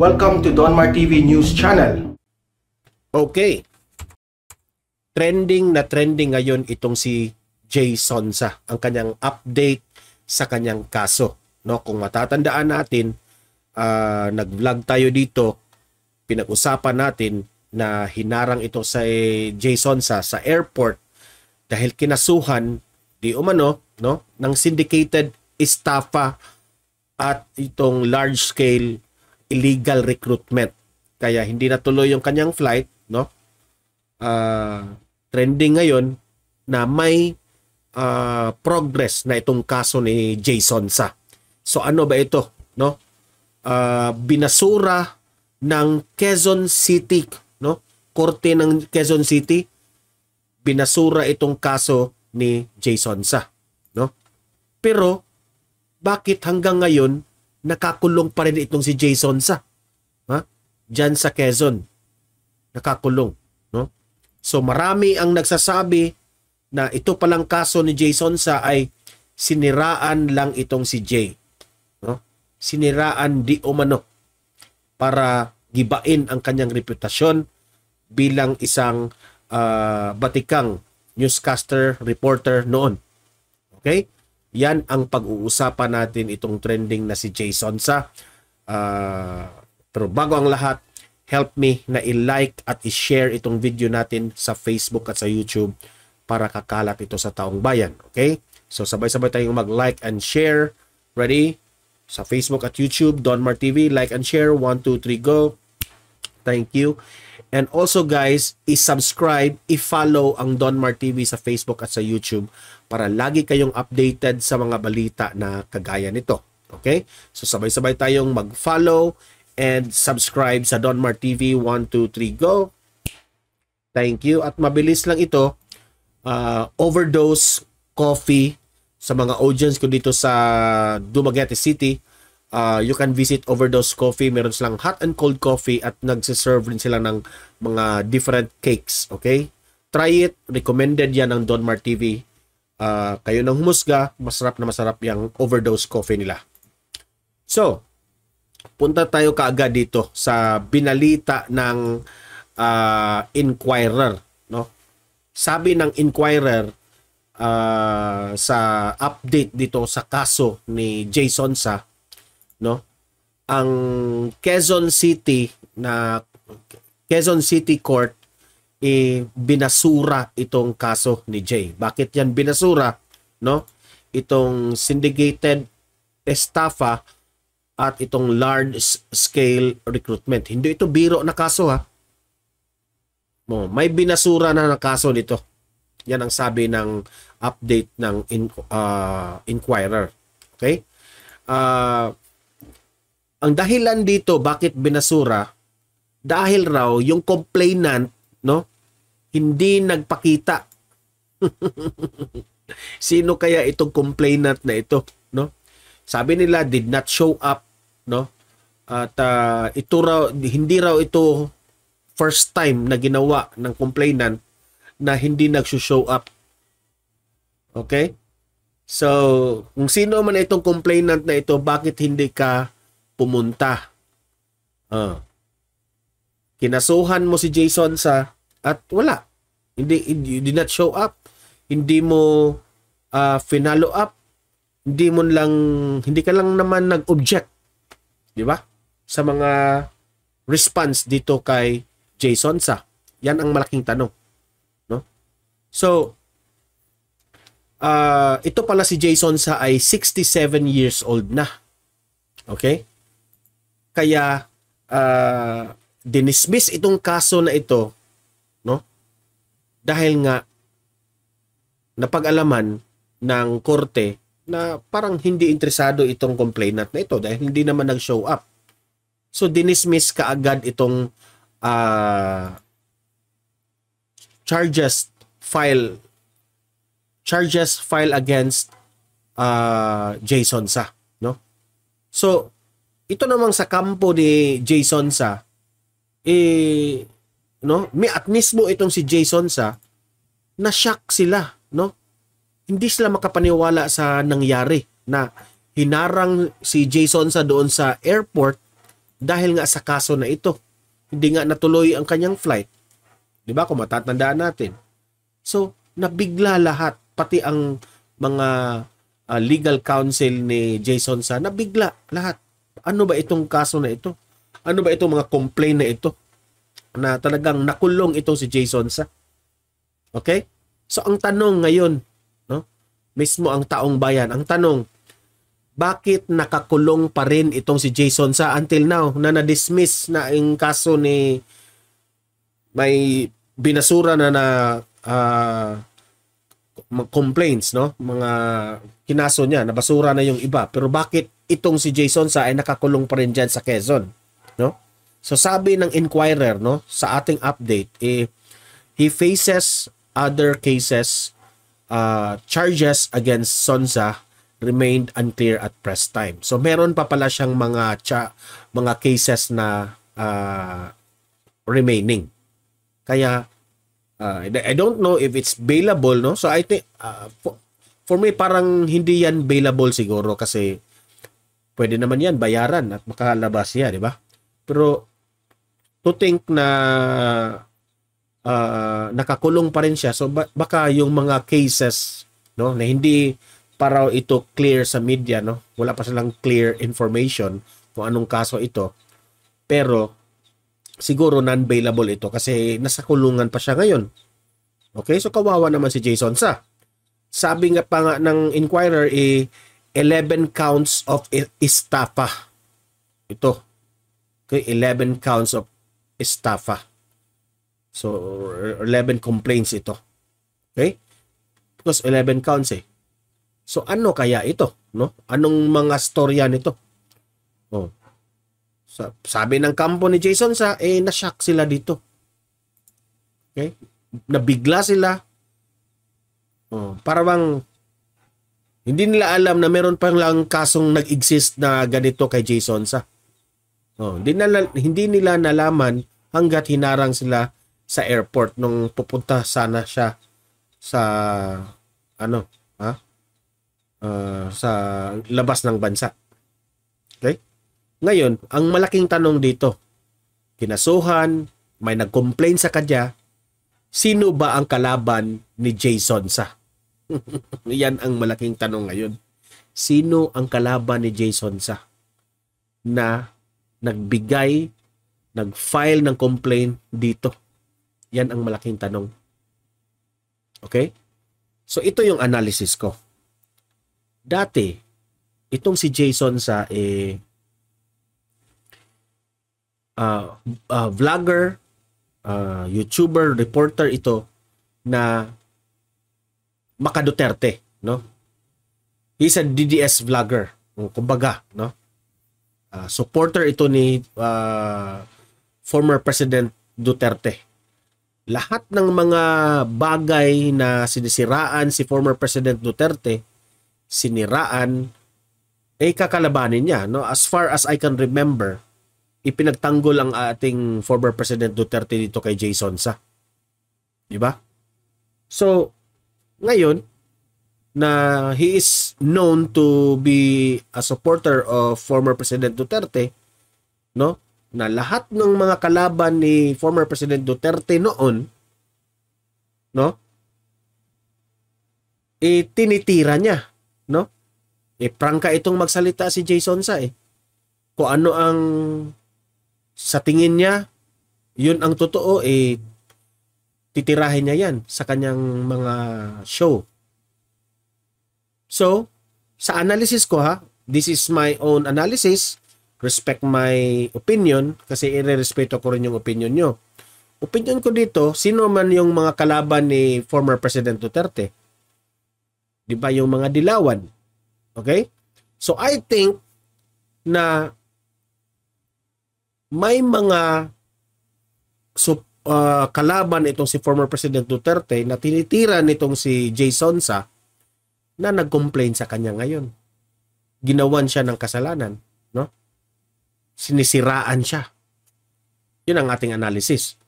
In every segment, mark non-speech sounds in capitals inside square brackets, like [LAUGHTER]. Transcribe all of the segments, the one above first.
Welcome to Donmar TV News Channel. Okay. Trending na trending ngayon itong si Jay Sonsa, ang kanyang update sa kanyang kaso. No, kung matatandaan natin, uh, nag-vlog tayo dito, pinag-usapan natin na hinarang ito sa eh, Jay Sonsa sa airport dahil kinasuhan di umano no ng syndicated estafa at itong large scale illegal recruitment. Kaya hindi natuloy yung kanyang flight, no? Uh, trending ngayon na may uh, progress na itong kaso ni Jason Sa. So ano ba ito, no? Uh, binasura ng Quezon City, no? Korte ng Quezon City binasura itong kaso ni Jason Sa, no? Pero bakit hanggang ngayon nakakulong pa rin itong si Jason sa ha? Diyan sa Quezon. Nakakulong, no? So marami ang nagsasabi na ito palang kaso ni Jason sa ay siniraan lang itong si Jay. No? Siniraan di umano para gibain ang kanyang reputasyon bilang isang uh, batikang newscaster, reporter noon. Okay? Yan ang pag-uusapan natin itong trending na si Jason sa. Uh, pero bago ang lahat, help me na i-like at i-share itong video natin sa Facebook at sa YouTube para kakalat ito sa taong bayan. Okay? So sabay-sabay tayong mag-like and share. Ready? Sa Facebook at YouTube, Donmar TV, like and share. 1, 2, 3, go. Thank you. And also guys, i-subscribe, i-follow ang Donmar TV sa Facebook at sa YouTube para lagi kayong updated sa mga balita na kagaya nito. Okay? So sabay-sabay tayong mag-follow and subscribe sa Donmar TV 1, 2, 3, go! Thank you. At mabilis lang ito, uh, overdose coffee sa mga audience ko dito sa Dumaguete City uh, you can visit Overdose Coffee. Meron silang hot and cold coffee at nagsiserve rin sila ng mga different cakes. Okay? Try it. Recommended yan ng Donmar TV. Uh, kayo nang humusga, masarap na masarap yung Overdose Coffee nila. So, punta tayo kaagad dito sa binalita ng uh, Inquirer. No? Sabi ng Inquirer, uh, sa update dito sa kaso ni Jason sa no? Ang Quezon City na Quezon City Court eh, binasura itong kaso ni Jay. Bakit yan binasura? No? Itong syndicated estafa at itong large scale recruitment. Hindi ito biro na kaso ha. Mo, may binasura na na kaso nito. Yan ang sabi ng update ng in, uh, Inquirer. Okay? Uh, ang dahilan dito bakit binasura dahil raw yung complainant no hindi nagpakita. [LAUGHS] Sino kaya itong complainant na ito, no? Sabi nila did not show up, no? At uh, ito raw hindi raw ito first time na ginawa ng complainant na hindi nagso-show up. Okay? So, kung sino man itong complainant na ito, bakit hindi ka pumunta. Uh, kinasuhan mo si Jason sa at wala. Hindi, you did not show up. Hindi mo uh, finalo up. Hindi mo lang hindi ka lang naman nag-object. 'Di ba? Sa mga response dito kay Jason sa. Yan ang malaking tanong. No? So, uh, ito pala si Jason sa ay 67 years old na. Okay? Kaya uh, dinismiss itong kaso na ito no? Dahil nga napag-alaman ng korte na parang hindi interesado itong complainant na ito dahil hindi naman nag-show up. So dinismiss kaagad itong uh, charges file charges file against uh, Jason sa no so ito namang sa kampo ni Jason sa eh no may at mismo itong si Jason sa na shock sila no hindi sila makapaniwala sa nangyari na hinarang si Jason sa doon sa airport dahil nga sa kaso na ito. Hindi nga natuloy ang kanyang flight. 'Di ba? Kung matatandaan natin. So, nabigla lahat pati ang mga uh, legal counsel ni Jason sa nabigla lahat. Ano ba itong kaso na ito? Ano ba itong mga complaint na ito? Na talagang nakulong itong si Jason sa. Okay? So ang tanong ngayon, no? Mismo ang taong bayan, ang tanong, bakit nakakulong pa rin itong si Jason sa until now na na-dismiss na ang kaso ni may binasura na na uh, complaints no mga kinaso niya nabasura na yung iba pero bakit itong si Jason sa ay nakakulong pa rin diyan sa Quezon no? So sabi ng inquirer no sa ating update eh he faces other cases uh, charges against Sonza remained unclear at press time. So meron pa pala siyang mga cha, mga cases na uh, remaining. Kaya Uh, I don't know if it's bailable, no? So I think, uh, for, for me, parang hindi yan bailable siguro kasi pwede naman yan bayaran at makalabas yan, di ba? Pero to think na uh, nakakulong pa rin siya, so baka yung mga cases no, na hindi para ito clear sa media, no? Wala pa silang clear information kung anong kaso ito. Pero siguro non-bailable ito kasi nasa kulungan pa siya ngayon. Okay, so kawawa naman si Jason sa. Sabi nga pa nga ng inquirer eh 11 counts of estafa. Ito. Okay, 11 counts of estafa. So 11 complaints ito. Okay? Because 11 counts eh. So ano kaya ito, no? Anong mga storya nito? Oh. Sabi ng kampo ni Jason sa, eh, na-shock sila dito. Okay? Nabigla sila. Oh, para bang hindi nila alam na meron pang lang kasong nag-exist na ganito kay Jason sa. Oh, hindi, nila, hindi nila nalaman hanggat hinarang sila sa airport nung pupunta sana siya sa ano, ha? Uh, sa labas ng bansa. Okay? Ngayon, ang malaking tanong dito, kinasuhan, may nag-complain sa kanya, sino ba ang kalaban ni Jason sa? [LAUGHS] Yan ang malaking tanong ngayon. Sino ang kalaban ni Jason sa? Na nagbigay, nag-file ng complaint dito. Yan ang malaking tanong. Okay? So ito yung analysis ko. Dati, itong si Jason sa eh uh, uh, vlogger, uh, YouTuber, reporter ito na Maka Duterte, no? He's a DDS vlogger, kumbaga, no? Uh, supporter ito ni uh, former President Duterte. Lahat ng mga bagay na sinisiraan si former President Duterte, siniraan, eh kakalabanin niya. No? As far as I can remember, ipinagtanggol ang ating former President Duterte dito kay Jason sa. Di ba? So, ngayon, na he is known to be a supporter of former President Duterte, no? Na lahat ng mga kalaban ni former President Duterte noon, no? Eh, tinitira niya, no? Eh, prangka itong magsalita si Jason sa eh. Kung ano ang sa tingin niya, yun ang totoo, eh, titirahin niya yan sa kanyang mga show. So, sa analysis ko ha, this is my own analysis, respect my opinion, kasi ire-respeto ko rin yung opinion nyo. Opinion ko dito, sino man yung mga kalaban ni former President Duterte? Di ba yung mga dilawan? Okay? So I think na may mga so, uh, kalaban itong si former President Duterte na tinitira nitong si Jason Sa na nag-complain sa kanya ngayon. Ginawan siya ng kasalanan, no? Sinisiraan siya. Yun ang ating analysis.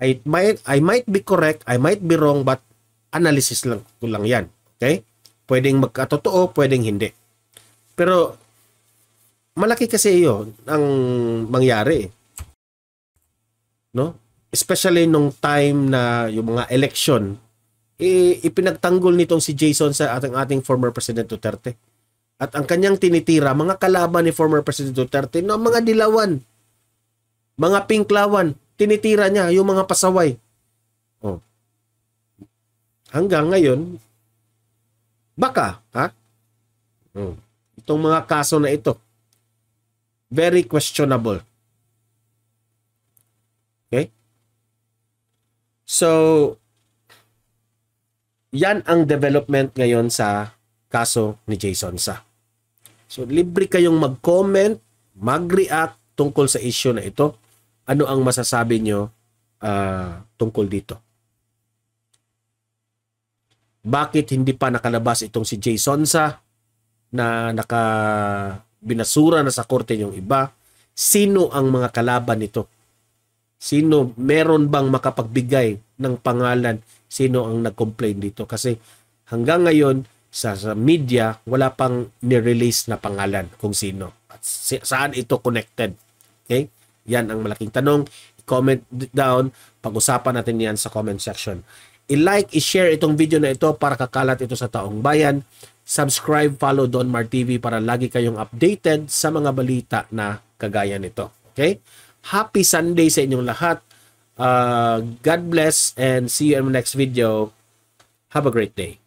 I might I might be correct, I might be wrong, but analysis lang ko lang 'yan. Okay? Pwedeng magkatotoo, pwedeng hindi. Pero malaki kasi yun ang mangyari. No? Especially nung time na yung mga election, eh, ipinagtanggol nitong si Jason sa ating ating former President Duterte. At ang kanyang tinitira, mga kalaban ni former President Duterte, no, mga dilawan, mga pinklawan, tinitira niya yung mga pasaway. Oh. Hanggang ngayon, baka, ha? Hmm. Itong mga kaso na ito, very questionable. Okay? So, yan ang development ngayon sa kaso ni Jason Sa. So, libre kayong mag-comment, mag-react tungkol sa issue na ito. Ano ang masasabi nyo uh, tungkol dito? Bakit hindi pa nakalabas itong si Jason Sa na naka binasura na sa korte yung iba? Sino ang mga kalaban nito? Sino meron bang makapagbigay ng pangalan? Sino ang nag-complain dito? Kasi hanggang ngayon sa, sa media wala pang ni-release na pangalan kung sino at si, saan ito connected. Okay? Yan ang malaking tanong. Comment down. Pag-usapan natin yan sa comment section. I-like, i-share itong video na ito para kakalat ito sa taong bayan. Subscribe, follow Don Mar TV para lagi kayong updated sa mga balita na kagaya nito. Okay? Happy Sunday sa inyong lahat. Uh, God bless and see you in the next video. Have a great day.